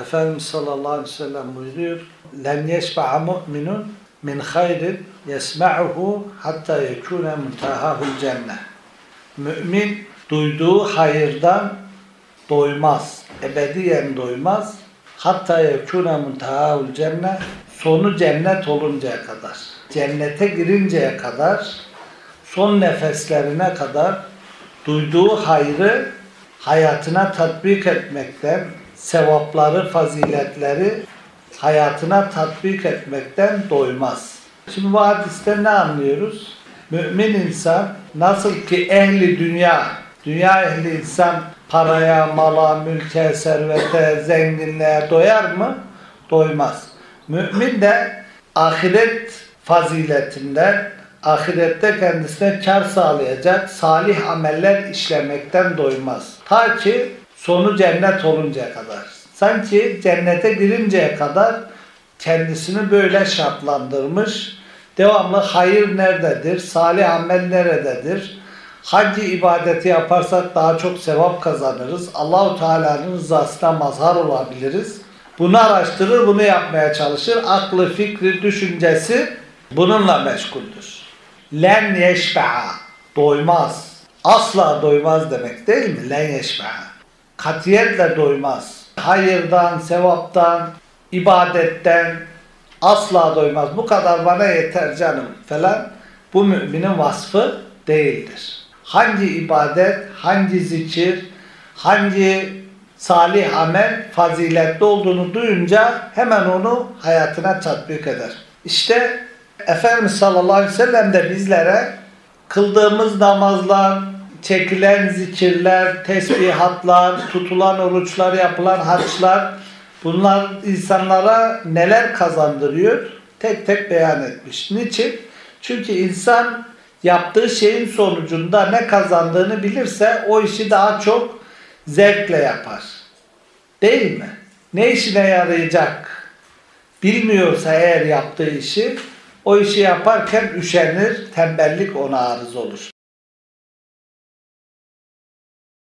Efendimiz sallallahu aleyhi ve sellem buyuruyor. Len yeşba'a mu'minun min hayrin yesma'uhu hatta yekune muntahahul cennet. Mümin duyduğu hayırdan doymaz. Ebediyen doymaz. Hatta yekune muntahahul cennet. Sonu cennet oluncaya kadar. Cennete girinceye kadar son nefeslerine kadar duyduğu hayrı hayatına tatbik etmekten, sevapları, faziletleri hayatına tatbik etmekten doymaz. Şimdi bu hadiste ne anlıyoruz? Mümin insan nasıl ki ehli dünya, dünya ehli insan paraya, mala, mülke, servete, zenginliğe doyar mı? Doymaz. Mümin de ahiret faziletinden, ahirette kendisine kar sağlayacak salih ameller işlemekten doymaz. Ta ki sonu cennet oluncaya kadar. Sanki cennete girinceye kadar kendisini böyle şartlandırmış. Devamlı hayır nerededir? Salih amel nerededir? Hangi ibadeti yaparsak daha çok sevap kazanırız? Allahu Teala'nın rızasına mazhar olabiliriz. Bunu araştırır, bunu yapmaya çalışır. Aklı, fikri, düşüncesi bununla meşguldür. Len yeşbe'a. Doymaz. Asla doymaz demek değil mi? Len yeşbe'a. Katiyetle doymaz. Hayırdan, sevaptan, ibadetten asla doymaz. Bu kadar bana yeter canım falan. Bu müminin vasfı değildir. Hangi ibadet, hangi zikir, hangi salih amel faziletli olduğunu duyunca hemen onu hayatına tatbik eder. İşte Efendimiz sallallahu aleyhi ve sellem de bizlere kıldığımız namazlar, çekilen zikirler, tesbihatlar, tutulan oruçlar, yapılan haçlar bunlar insanlara neler kazandırıyor? Tek tek beyan etmiş. Niçin? Çünkü insan yaptığı şeyin sonucunda ne kazandığını bilirse o işi daha çok zevkle yapar. Değil mi? Ne işine yarayacak? Bilmiyorsa eğer yaptığı işi o işi yaparken üşenir, tembellik ona arız olur.